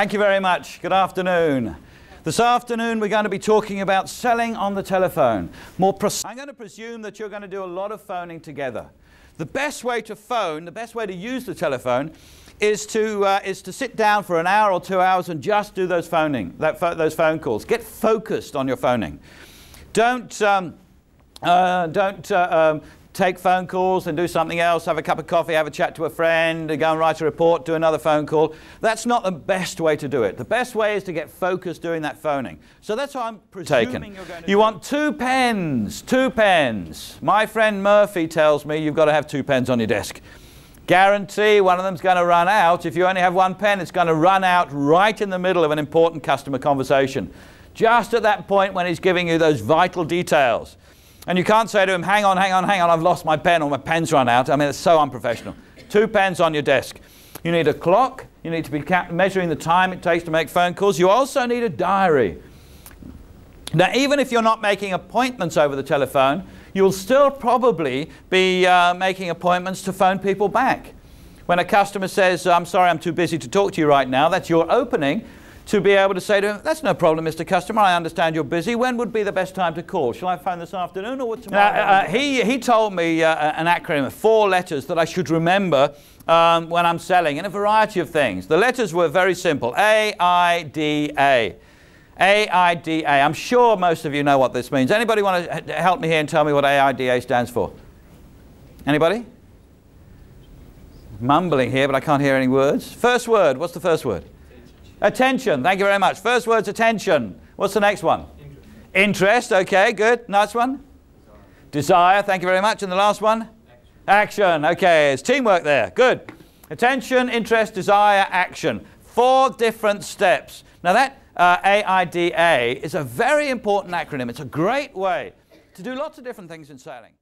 Thank you very much. Good afternoon. This afternoon we're going to be talking about selling on the telephone. More I'm going to presume that you're going to do a lot of phoning together. The best way to phone, the best way to use the telephone is to, uh, is to sit down for an hour or two hours and just do those phoning, those phone calls. Get focused on your phoning. Don't, um, uh, don't uh, um, take phone calls and do something else, have a cup of coffee, have a chat to a friend, go and write a report, do another phone call. That's not the best way to do it. The best way is to get focused doing that phoning. So that's what I'm presuming taken. you want two pens, two pens. My friend Murphy tells me you've got to have two pens on your desk. Guarantee one of them's going to run out. If you only have one pen, it's going to run out right in the middle of an important customer conversation. Just at that point when he's giving you those vital details. And you can't say to him, hang on, hang on, hang on, I've lost my pen or my pen's run out. I mean, it's so unprofessional. Two pens on your desk. You need a clock. You need to be measuring the time it takes to make phone calls. You also need a diary. Now, even if you're not making appointments over the telephone, you'll still probably be uh, making appointments to phone people back. When a customer says, I'm sorry, I'm too busy to talk to you right now, that's your opening to be able to say to him, that's no problem, Mr. Customer, I understand you're busy. When would be the best time to call? Shall I phone this afternoon or tomorrow? Uh, uh, he, he told me uh, an acronym of four letters that I should remember um, when I'm selling in a variety of things. The letters were very simple, A-I-D-A. A-I-D-A. I'm sure most of you know what this means. Anybody want to help me here and tell me what A-I-D-A stands for? Anybody? Mumbling here, but I can't hear any words. First word, what's the first word? Attention. Thank you very much. First word's attention. What's the next one? Interest. Interest. Okay, good. Nice one? Desire. Desire. Thank you very much. And the last one? Action. action. Okay, it's teamwork there. Good. Attention, interest, desire, action. Four different steps. Now that uh, AIDA is a very important acronym. It's a great way to do lots of different things in sailing.